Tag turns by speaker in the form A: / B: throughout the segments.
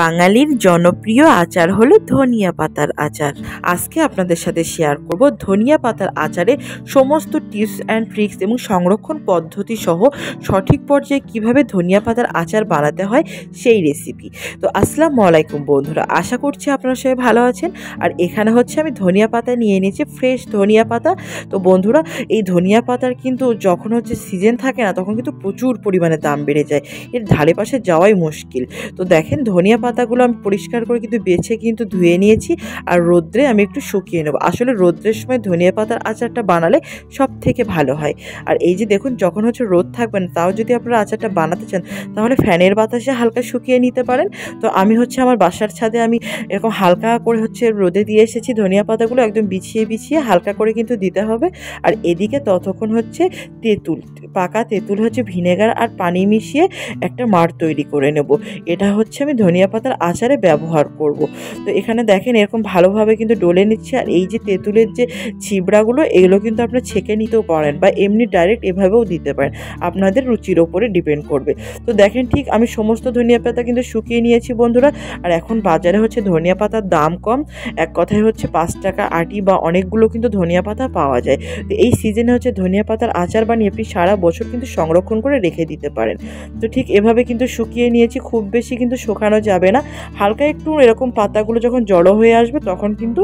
A: বাঙালির জনপ্রিয় আচার হলো ধনিয়া পাতার আচার। আজকে আপনাদের সাথে শেয়ার করব ধনিয়া পাতার আচারে সমস্ত টিপস অ্যান্ড ট্রিক্স এবং সংরক্ষণ পদ্ধতি সহ সঠিক পর্যায়ে কীভাবে ধনিয়া পাতার আচার বানাতে হয় সেই রেসিপি তো আসসালামু আলাইকুম বন্ধুরা, আশা করছি আপনারা সবাই ভালো আছেন। আর এখানে হচ্ছে আমি ধনিয়া পাতা নিয়ে নিয়েছি ফ্রেশ ধনিয়া পাতা। তো বন্ধুরা, এই ধনিয়া পাতার কিন্তু যখন হচ্ছে সিজন থাকে না, তখন কিন্তু প্রচুর পরিমাণে দাম বেড়ে যায়। এর ধারে পাশে যাওয়াই মুশকিল। তো দেখেন ধনিয়া পাতাগুলো আমি পরিষ্কার করে কিন্তু বেছে কিন্তু ধুয়ে নিয়েছি আর রোদ্রে আমি একটু শুকিয়ে নেব। আসলে রোদ্রের সময় ধনিয়া পাতার আচারটা বানালে সব থেকে ভালো হয়। আর এই যে দেখুন, যখন হচ্ছে রোদ থাকবে না, তাও যদি আপনারা আচারটা বানাতে চান, তাহলে ফ্যানের বাতাসে হালকা শুকিয়ে নিতে পারেন। তো আমি হচ্ছে আমার বাসার ছাদে আমি এরকম হালকা করে হচ্ছে রোদে দিয়ে এসেছি ধনিয়া পাতাগুলো একদম বিছিয়ে বিছিয়ে হালকা করে কিন্তু দিতে হবে। আর এদিকে ততক্ষণ হচ্ছে তেঁতুল, পাকা তেঁতুল হচ্ছে ভিনেগার আর পানি মিশিয়ে একটা মার তৈরি করে নেব। এটা হচ্ছে আমি ধনিয়া পাতার আচারে ব্যবহার করব। তো এখানে দেখেন এরকম ভালোভাবে কিন্তু ডলে নিচ্ছে। আর এই যে তেঁতুলের যে ছিবড়াগুলো, এগুলো কিন্তু আপনারা ছেঁকে নিতেও পারেন বা এমনি ডাইরেক্ট এভাবেও দিতে পারেন। আপনাদের রুচির ওপরে ডিপেন্ড করবে। তো দেখেন ঠিক আমি সমস্ত ধনিয়া পাতা কিন্তু শুকিয়ে নিয়েছি বন্ধুরা। আর এখন বাজারে হচ্ছে ধনিয়া পাতার দাম কম। এক কথায় হচ্ছে পাঁচ টাকা আটি বা অনেকগুলো কিন্তু ধনিয়া পাতা পাওয়া যায়। তো এই সিজনে হচ্ছে ধনিয়া পাতার আচার বানিয়ে আপনি সারা বছর কিন্তু সংরক্ষণ করে রেখে দিতে পারেন। তো ঠিক এভাবে কিন্তু শুকিয়ে নিয়েছি। খুব বেশি কিন্তু শুকানো যাবে না। হালকা একটু এরকম পাতাগুলো যখন জড়ো হয়ে আসবে তখন কিন্তু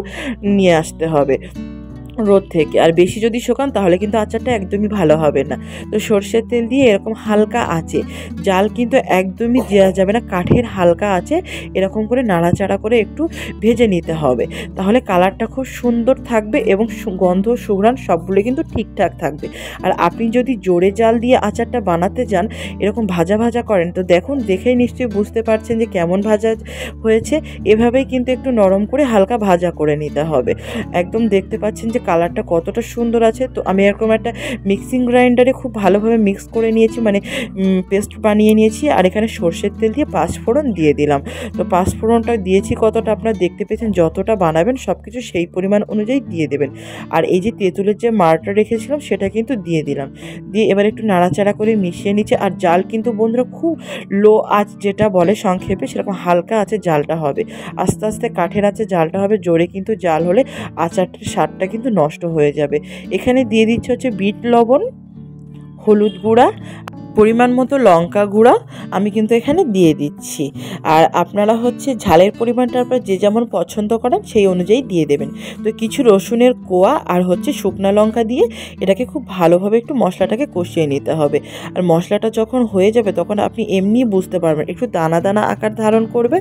A: নিয়ে আসতে হবে। রোদ থেকে। আর বেশি যদি শুকান, তাহলে কিন্তু আচারটা একদমই ভালো হবে না। তো সর্ষের তেল দিয়ে এরকম হালকা আছে জাল কিন্তু একদমই দেওয়া যাবে না, কাঠের হালকা আছে এরকম করে নাড়াচাড়া করে একটু ভেজে নিতে হবে। তাহলে কালারটা খুব সুন্দর থাকবে এবং গন্ধ, সুঘ্রাণ সবগুলো কিন্তু ঠিকঠাক থাকবে। আর আপনি যদি জোরে জাল দিয়ে আচারটা বানাতে যান, এরকম ভাজা ভাজা করেন, তো দেখুন, দেখেই নিশ্চয়ই বুঝতে পারছেন যে কেমন ভাজা হয়েছে। এভাবেই কিন্তু একটু নরম করে হালকা ভাজা করে নিতে হবে। একদম দেখতে পাচ্ছেন যে কালারটা কতটা সুন্দর আছে। তো আমি এরকম একটা মিক্সিং গ্রাইন্ডারে খুব ভালোভাবে মিক্স করে নিয়েছি মানে পেস্ট বানিয়ে নিয়েছি আর এখানে সর্ষের তেল দিয়ে পাঁচফোড়ন দিয়ে দিলাম। তো পাঁচফোড়নটা দিয়েছি কতটা আপনারা দেখতে পেয়েছেন, যতটা বানাবেন সব কিছু সেই পরিমাণ অনুযায়ী দিয়ে দেবেন। আর এই যে তেঁতুলের যে মারটা রেখেছিলাম সেটা কিন্তু দিয়ে দিলাম। দিয়ে এবার একটু নাড়াচাড়া করে মিশিয়ে নিচ্ছে আর জাল কিন্তু বন্ধুরা খুব লো আঁচ যেটা বলে সংক্ষেপে সেরকম হালকা আছে জালটা হবে। আস্তে আস্তে কাঠের আছে জালটা হবে, জোরে কিন্তু জাল হলে আচারটার স্বাদটা কিন্তু নষ্ট হয়ে যাবে। এখানে দিয়ে দিচ্ছে হচ্ছে বিট লবণ হলুদ গুঁড়া পরিমাণ মতো লঙ্কা গুঁড়া আমি কিন্তু এখানে দিয়ে দিচ্ছি। আর আপনারা হচ্ছে ঝালের পরিমাণটা আপনারা যে যেমন পছন্দ করেন সেই অনুযায়ী দিয়ে দেবেন। তো কিছু রসুনের কোয়া আর হচ্ছে শুকনা লঙ্কা দিয়ে এটাকে খুব ভালোভাবে একটু মশলাটাকে কষিয়ে নিতে হবে। আর মশলাটা যখন হয়ে যাবে তখন আপনি এমনি বুঝতে পারবেন, একটু দানা দানা আকার ধারণ করবে।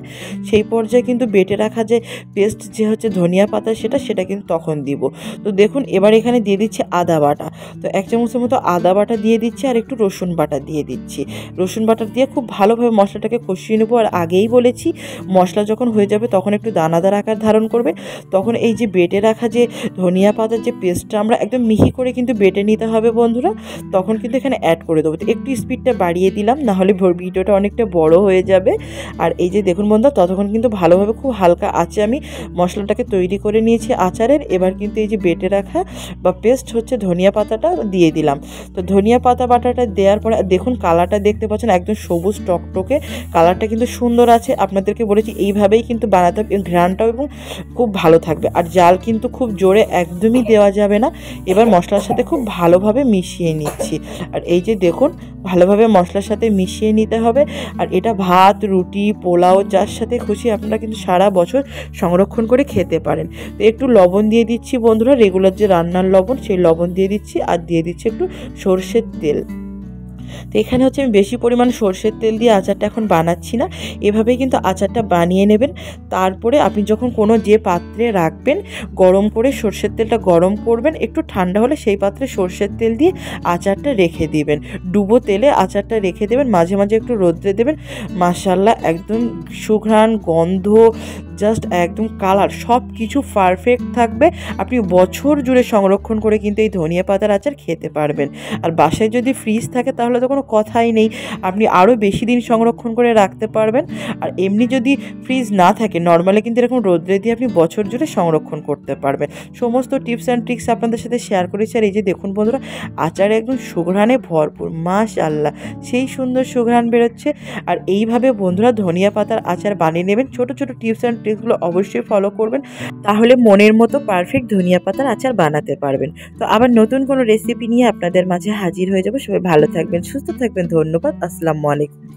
A: সেই পর্যায়ে কিন্তু বেটে রাখা যে পেস্ট যে হচ্ছে ধনিয়া পাতা সেটা সেটা কিন্তু তখন দিব। তো দেখুন এবার এখানে দিয়ে দিচ্ছে আদা বাটা। তো এক চামচের মতো আদা বাটা দিয়ে দিচ্ছি আর একটু রসুন বাটা দিয়ে দিচ্ছি। রসুন বাটার দিয়ে খুব ভালোভাবে মশলাটাকে কষিয়ে নেব। আর আগেই বলেছি, মশলা যখন হয়ে যাবে তখন একটু দানাদার আকার ধারণ করবে। তখন এই যে বেটে রাখা যে ধনিয়া পাতার যে পেস্টটা আমরা একদম মিহি করে কিন্তু বেটে নিতে হবে বন্ধুরা, তখন কিন্তু এখানে অ্যাড করে দেবো। তো একটু স্পিডটা বাড়িয়ে দিলাম, নাহলে ভিডিওটা অনেকটা বড় হয়ে যাবে। আর এই যে দেখুন বন্ধু ততক্ষণ কিন্তু ভালোভাবে খুব হালকা আছে আমি মশলাটাকে তৈরি করে নিয়েছি আচারের। এবার কিন্তু এই যে বেটে রাখা বা পেস্ট হচ্ছে ধনিয়া পাতাটা দিয়ে দিলাম। তো ধনিয়া পাতা বাটাটা দেওয়ার পরে দেখুন কালারটা দেখতে পাচ্ছেন, একদম সবুজ টকটকে। কালারটা কিন্তু সুন্দর আছে, আপনাদেরকে বলেছি এইভাবেই কিন্তু বানাতে হবে ঘ্রানটাও এবং খুব ভালো থাকবে। আর জাল কিন্তু খুব জোরে একদমই দেওয়া যাবে না। এবার মশলার সাথে খুব ভালোভাবে মিশিয়ে নিচ্ছি। আর এই যে দেখুন, ভালোভাবে মশলার সাথে মিশিয়ে নিতে হবে। আর এটা ভাত, রুটি, পোলাও, যার সাথে খুশি আপনারা কিন্তু সারা বছর সংরক্ষণ করে খেতে পারেন। তো একটু লবণ দিয়ে দিচ্ছি বন্ধুরা, রেগুলার যে রান্নার লবণ, সেই লবণ দিয়ে দিচ্ছি। আর দিয়ে দিচ্ছি একটু সর্ষের তেল। তো এখানে হচ্ছে আমি বেশি পরিমাণ সর্ষের তেল দিয়ে আচারটা এখন বানাচ্ছি না। এভাবেই কিন্তু আচারটা বানিয়ে নেবেন। তারপরে আপনি যখন কোনো যে পাত্রে রাখবেন, গরম করে সর্ষের তেলটা গরম করবেন, একটু ঠান্ডা হলে সেই পাত্রে সর্ষের তেল দিয়ে আচারটা রেখে দিবেন। ডুবো তেলে আচারটা রেখে দেবেন, মাঝে মাঝে একটু রোদ্রে দেবেন। মাসাল্লাহ একদম সুঘ্রাণ গন্ধ জাস্ট একদম কালার সব কিছু পারফেক্ট থাকবে। আপনি বছর জুড়ে সংরক্ষণ করে কিন্তু এই ধনিয়া পাতার আচার খেতে পারবেন। আর বাসায় যদি ফ্রিজ থাকে তাহলে তো কোনো কথাই নেই। আপনি আরও বেশি দিন সংরক্ষণ করে রাখতে পারবেন। আর এমনি যদি ফ্রিজ না থাকে নর্মালি কিন্তু এরকম রোদ্রে দিয়ে আপনি বছর জুড়ে সংরক্ষণ করতে পারবেন। সমস্ত টিপস অ্যান্ড ট্রিক্স আপনাদের সাথে শেয়ার করেছি। আর এই যে দেখুন বন্ধুরা, আচারে একদম সুঘ্রাণে ভরপুর মাস আল্লাহ সেই সুন্দর সুঘ্রাণ বেরোচ্ছে। আর এইভাবে বন্ধুরা ধনিয়া পাতার আচার বানিয়ে নেবেন। ছোট ছোট টিপস অ্যান্ড ট্রিক্সগুলো অবশ্যই ফলো করবেন। তাহলে মনের মতো পারফেক্ট ধনিয়া পাতার আচার বানাতে পারবেন। তো আবার নতুন কোনো রেসিপি নিয়ে আপনাদের মাঝে হাজির হয়ে যাব। সবাই ভালো থাকবেন সুস্থ থাকবেন ধন্যবাদ আসসালামু আলাইকুম